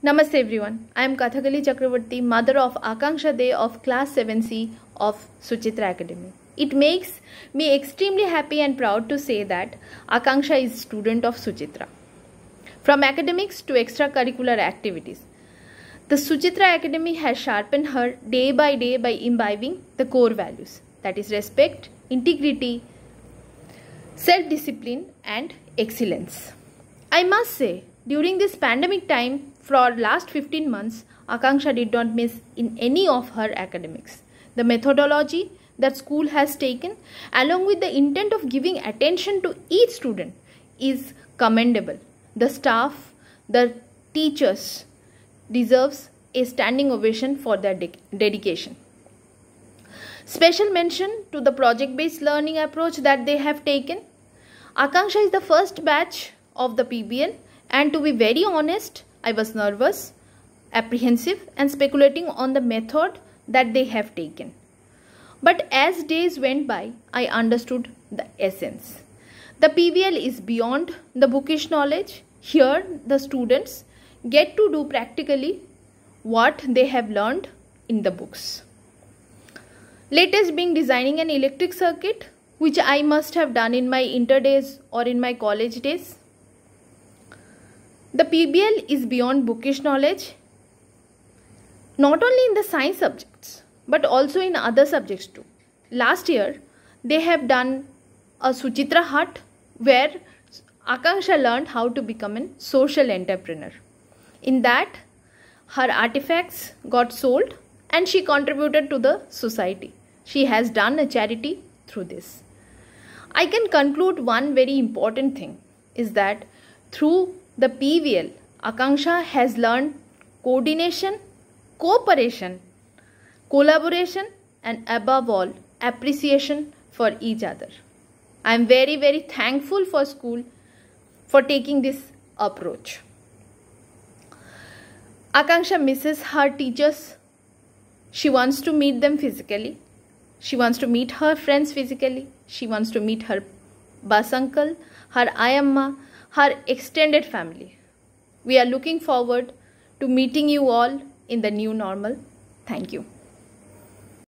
Namaste everyone. I am Kathakali Chakravarti, mother of Akanksha De of class 7C of Suchitra Academy. It makes me extremely happy and proud to say that Akanksha is student of Suchitra. From academics to extracurricular activities, the Suchitra Academy has sharpened her day by day by imbibing the core values that is respect, integrity, self discipline, and excellence. I must say, during this pandemic time, for last 15 months, Akanksha did not miss in any of her academics. The methodology that school has taken, along with the intent of giving attention to each student, is commendable. The staff, the teachers deserves a standing ovation for their de dedication. Special mention to the project based learning approach that they have taken. Akanksha is the first batch of the PBL and to be very honest, I was nervous, apprehensive and speculating on the method that they have taken. But as days went by, I understood the essence. The PBL is beyond the bookish knowledge. Here, the students get to do practically what they have learned in the books. Latest being designing an electric circuit, which I must have done in my inter days or in my college days. The PBL is beyond bookish knowledge, not only in the science subjects, but also in other subjects too. Last year, they have done a Suchitra hut where Akanksha learned how to become a social entrepreneur. In that, her artifacts got sold and she contributed to the society. She has done a charity through this. I can conclude one very important thing is that through the PBL, Akanksha has learned coordination, cooperation, collaboration, and above all, appreciation for each other. I am very, very thankful for school for taking this approach. Akanksha misses her teachers. She wants to meet them physically. She wants to meet her friends physically. She wants to meet her bus uncle, her ayamma, her extended family. We are looking forward to meeting you all in the new normal. Thank you.